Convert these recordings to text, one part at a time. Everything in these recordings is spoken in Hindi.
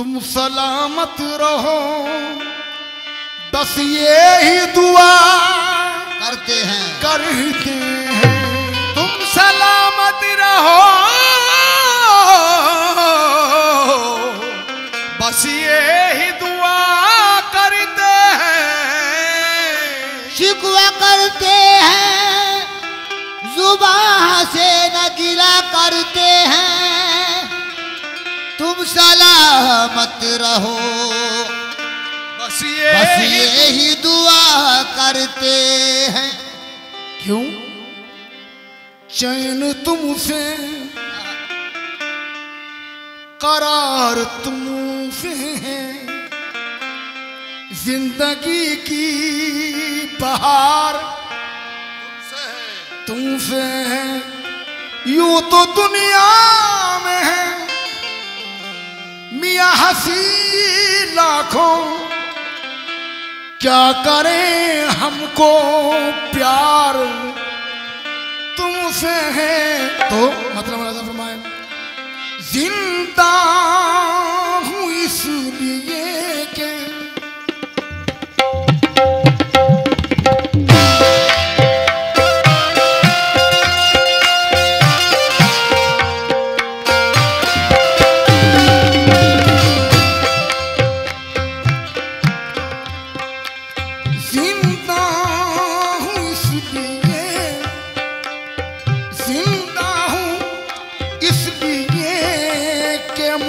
तुम सलामत रहो। बस ये ही दुआ करते हैं। करते हैं। तुम सलामत रहो। बस ये ही दुआ करते हैं। शिकवा करते हैं। ज़ुबान से न गिला करते हैं। सलामत रहो। बस ये बस ही ये ही दुआ करते हैं। क्यों? चैन तुमसे करार तुमसे है। ज़िंदगी की बहार तुमसे है। यूँ तो दुनिया में है। मियाँ हसी लाखों। क्या करें हमको प्यार? तुमसे है तो मतलब फरमाए ज़िंदा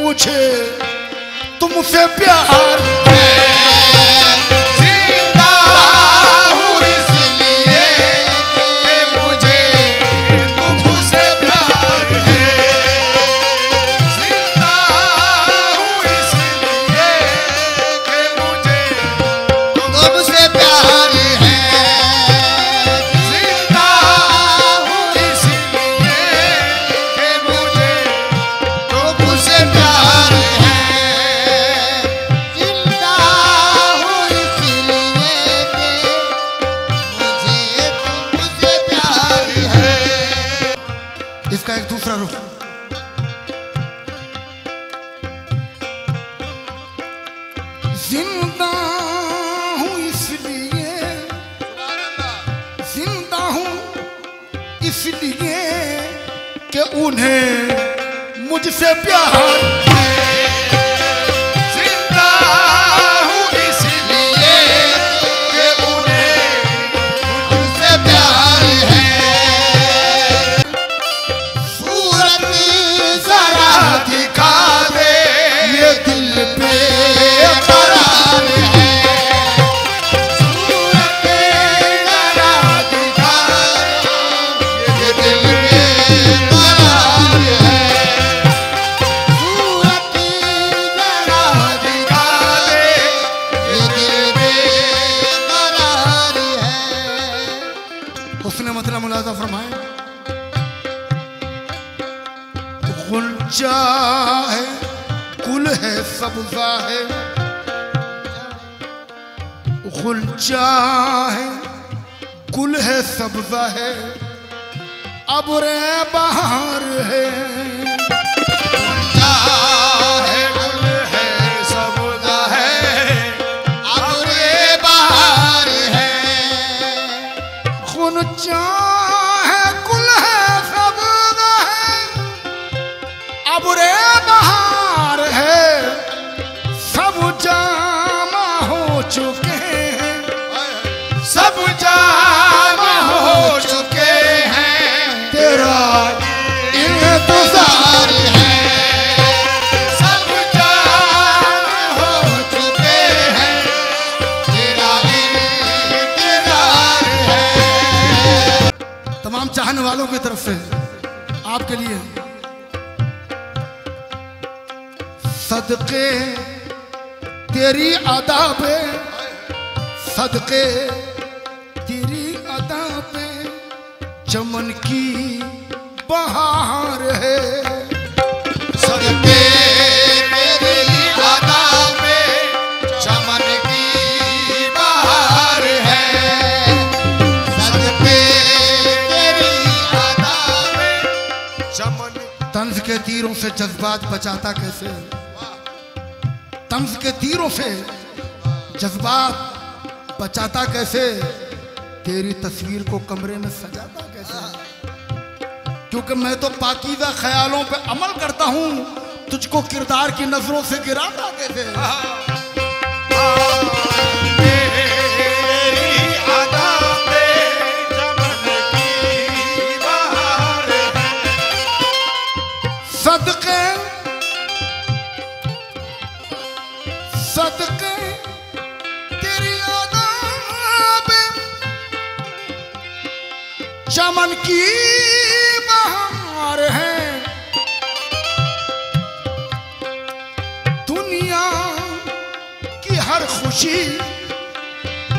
मुझे तुमसे प्यार है इसका एक दूसरा रूप ज़िंदा हूँ इसलिए ज़िंदा हूँ इसलिए कि उन्हें मुझसे प्यार गुलचा है गुल है सब्जा है गुलचा है गुल है सब्जा है अब रे बहार है। हो चुके हैं। तेरा है। सब तमाम चाहने वालों की तरफ़ से आपके लिए सदके, तेरी पे सदके चमन की बहार है। सदके तेरी अदा में चमन की बहार है। सदके तेरी अदा में तंज के तीरों से जज्बात बचाता कैसे? तंज के तीरों से जज्बात बचाता कैसे? तेरी तस्वीर को कमरे में सजाता क्योंकि मैं तो पाकिजा ख्यालों पे अमल करता हूँ। तुझको किरदार की नज़रों से गिराता कैसे सदके सदके तेरी चमन की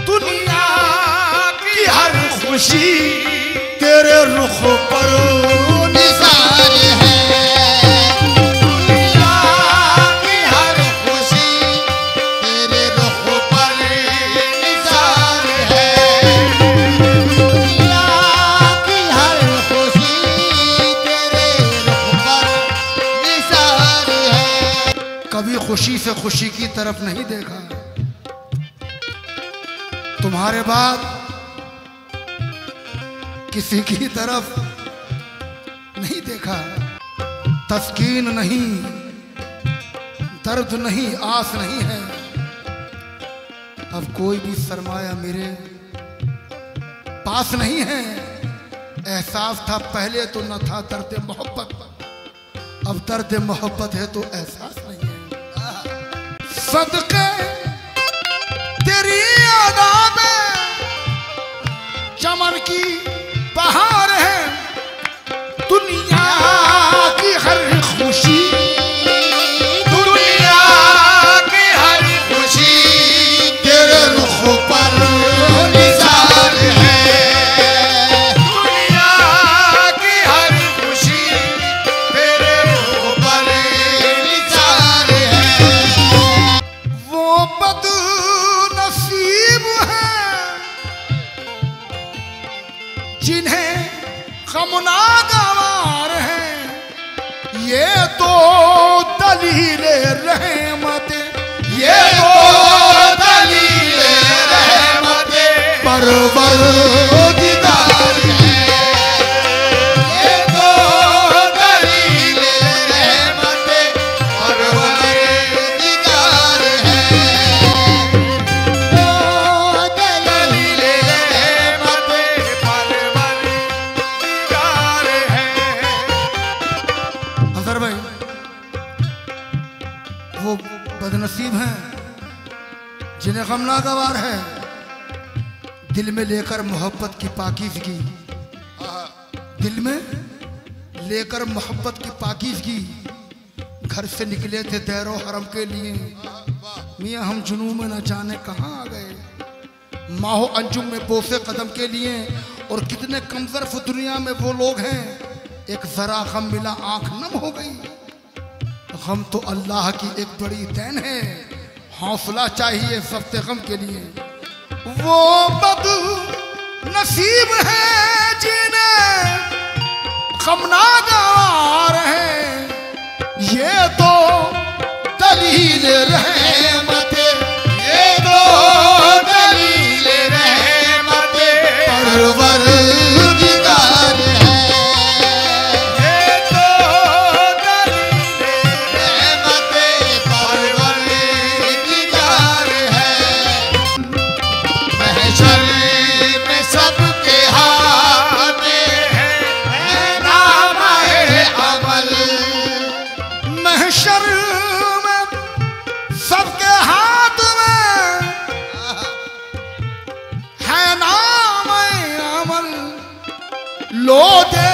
दुनिया की हर खुशी तेरे रुख पर। खुशी से खुशी की तरफ़ नहीं देखा। तुम्हारे बाद किसी की तरफ़ नहीं देखा। तस्कीन नहीं, दर्द नहीं, आस नहीं है। अब कोई भी सरमाया मेरे पास नहीं है। एहसास था पहले तो न था दर्द मोहब्बत अब दर्द मोहब्बत है तो एहसास नहीं है सदके जिन्हें गम नागवार है। दिल में लेकर मोहब्बत की पाकिजगी। दिल में लेकर मोहब्बत की पाकिजगी। घर से निकले थे दैरो हरम के लिए। मियाँ, हम जुनू में न जाने कहाँ आ गए। माहो अंजुम में बोसे कदम के लिए। और कितने कमजरफ दुनिया में वो लोग हैं। एक जरा गम मिला, आँख नम हो गई। गम तो अल्लाह की एक बड़ी देन है। हौसला चाहिए सबसे गम के लिए। वो बद नसीब है जिन्हें गमनागार है। ये तो दलील रहमत शर्म सबके हाथ में है नाम अमल लोटे